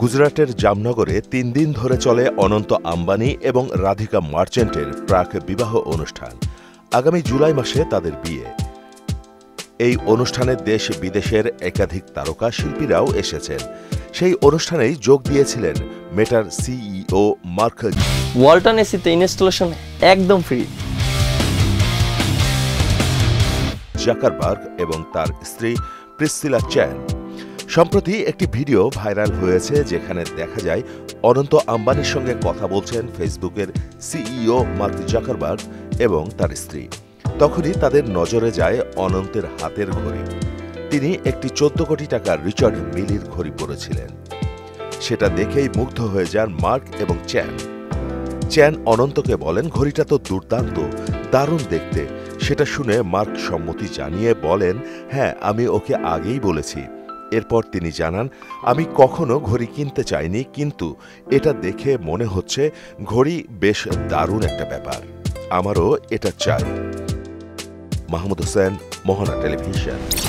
গুজরাটের জামনগরে তিন দিন ধরে চলে অনন্ত আম্বানি এবং রাধিকা মার্চেন্টের প্রাক বিবাহ অনুষ্ঠান। আগামী জুলাই মাসে তাদের বিয়ে। এই অনুষ্ঠানে দেশ বিদেশের একাধিক তারকা শিল্পীরাও এসেছেন। সেই অনুষ্ঠানেই যোগ দিয়েছিলেন মেটার সিইও মার্ক ওয়ালটন এসিতে ইনস্টলেশন একদম ফ্রি। জাকারবার্গ এবং তার স্ত্রী প্রিসিলা চ্যান সম্প্রতি একটি ভিডিও ভাইরাল হয়েছে যেখানে দেখা যায় অনন্ত আম্বানির সঙ্গে কথা বলছেন ফেসবুকের সিইও মার্ক জাকারবার্গ এবং তার স্ত্রী। তখনই তাদের নজরে যায় অনন্তের হাতের ঘড়ি। তিনি একটি চোদ্দ কোটি টাকার রিচার্ড মিলির ঘড়ি পরেছিলেন। সেটা দেখেই মুগ্ধ হয়ে যান মার্ক এবং চ্যান। চ্যান অনন্তকে বলেন, ঘড়িটা তো দুর্দান্ত, দারুণ দেখতে। সেটা শুনে মার্ক সম্মতি জানিয়ে বলেন হ্যাঁ আমি ওকে আগেই বলেছি। এরপর তিনি জানান, আমি কখনো ঘড়ি কিনতে চাইনি কিন্তু এটা দেখে মনে হচ্ছে ঘড়ি বেশ দারুণ একটা ব্যাপার। আমারও এটা চাই। মাহমুদ হোসেন, মোহনা টেলিভিশন।